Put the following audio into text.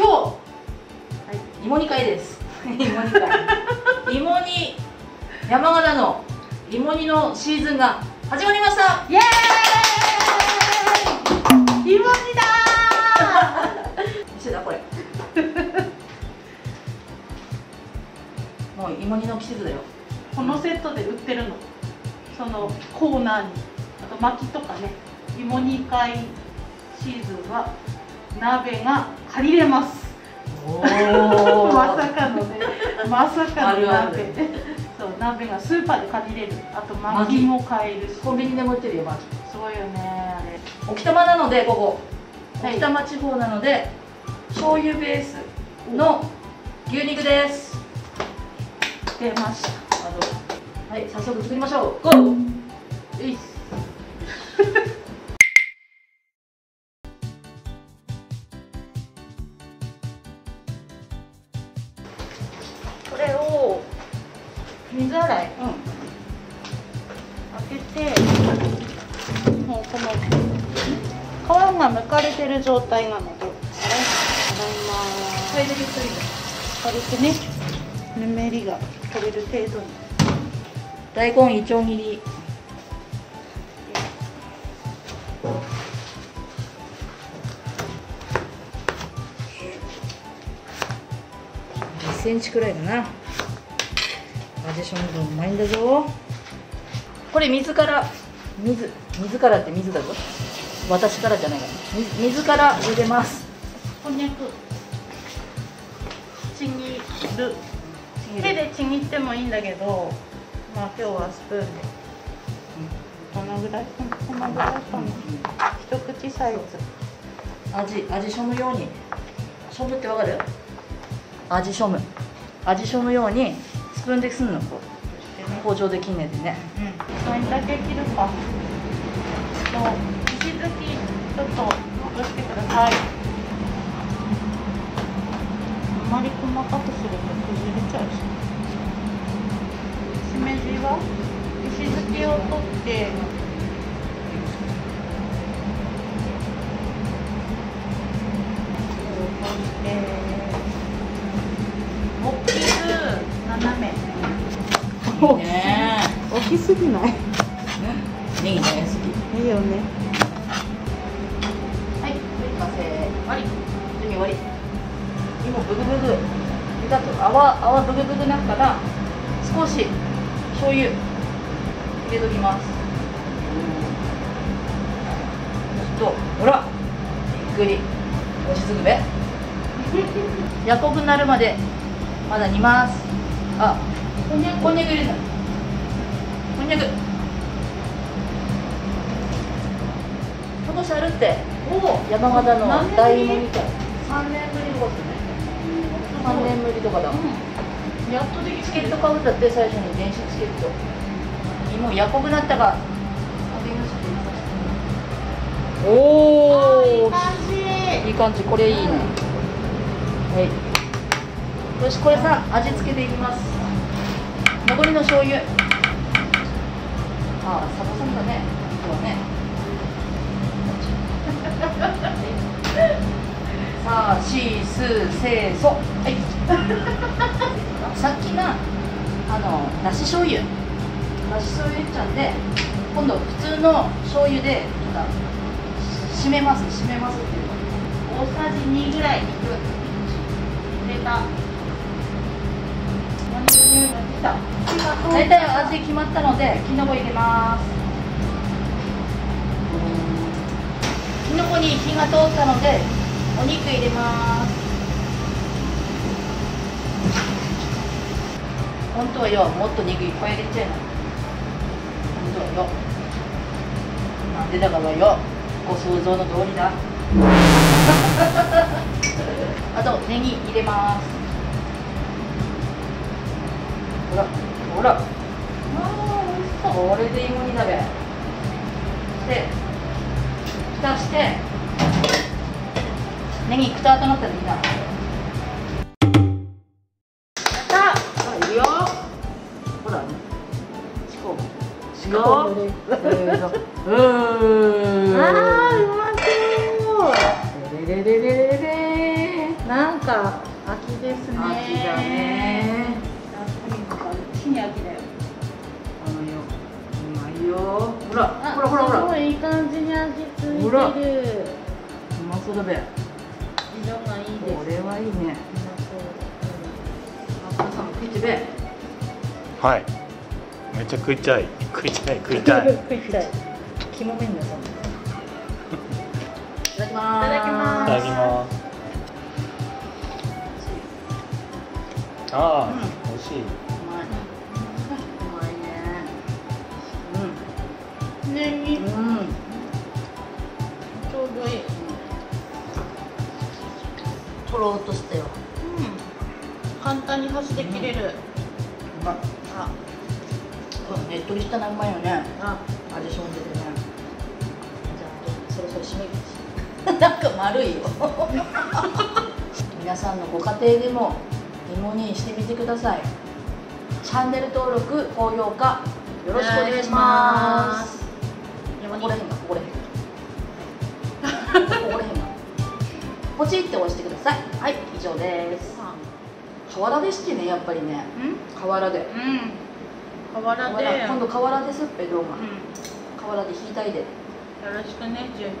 今日、はい、芋煮会です。芋煮。会芋煮山形の芋煮のシーズンが始まりました。イエーイ。芋煮だ一緒だこれ。もう芋煮の季節だよ。このセットで売ってるの。そのコーナーに。あと薪とかね。芋煮会シーズンは鍋が借りれますまさかのねまさかの鍋そう鍋がスーパーで借りれる。あと薪も買えるコンビニでも売ってるよ薪。すごいよねあれ。沖多摩なのでここ沖多摩地方なので醤油ベースの牛肉です。出ました。はい早速作りましょう。ゴー水洗い、うん、開けてもうこの皮が剥かれてる状態なので洗います。軽くねぬめりが取れる程度に大根いちょう切り1センチくらいかな味しょうがうまいんだぞ。これ水から水水からって水だぞ。私からじゃないから水水から茹でます。こんにゃく。ちぎる。手でちぎってもいいんだけどまあ今日はスプーンで、うん、どのぐらい。このぐらいかな、一口サイズ。味味しょむように。しょむってわかる？味しょむ。味しょむようにスプーンですんのこう。包丁できんねでね。うん。それだけ切るか。と石突きちょっと戻してください。あまり細かくすると崩れちゃうし。しめじは石突きを取って大きすぎない？ネギ大好きいいよね。はい完成終わり。準備終わり。今ブグブグ。だと泡泡ブグブグなったら少し醤油。入れときます。ちょっとほら。びっくり。押しすぐべ。やこくなるまでまだ煮ます。あこんにゃくこんにゃく入れた。こんにゃく。今年あるってお山形の大芋みたい。3年ぶりとかですね。3年ぶりとかだ、うん。やっとできチケット買うんだって最初に電子チケット。もうやこくなったが。おおいい感じ。いい感じ。これいいね。はい。よしこれさ味付けていきます残りの醤油。ああサバさんだね。今日はね。さあしすせそはい。さっきがあのだし醤油。だし醤油ちゃんで今度普通の醤油でまた締めます。締めますっていう大さじ2ぐらい肉入れた大体味決まったのできのこ入れます。きのこに火が通ったのでお肉入れます。本当はよもっと肉いっぱい入れちゃいな。本当はよ。なんでだからよご想像の通りだ。あとネギ入れます。ほらあー美味しそう。これで芋煮鍋。で蓋してネギくたとな。った。らいいなよせーのうーあーうまそう。レレレレレレなんさ秋ですね。秋だねに秋だよあのようまいよ。ほらあほらほらほら。すごいいい感じに味ついてほら。るうまそうだべ。色がいいです。これはいいね。うまそう。あ皆さんも食いてべはい。めっちゃ食いたい食いたい食いたい。食いたい。肝麺だぞいただきまーす。いただきまいただきます。ああ、うん。美味しいいねねぎうんうんちょうどいい。とろっとしたよ。うん。簡単に箸で切れる、うまいあうんねっとりしたのうまいよね。あ。味しんでてね。じゃあそろそろ締める。なんか丸いよ。皆さんのご家庭でも芋煮してみてください。チャンネル登録高評価よろしくお願いしますここら辺がここら辺がここら辺がポチって押してくださいはい以上です河原でしてねやっぱりね河原でうん河原で河原今度河原ですっぺ動画うん河原で引いたいでよろしくね準備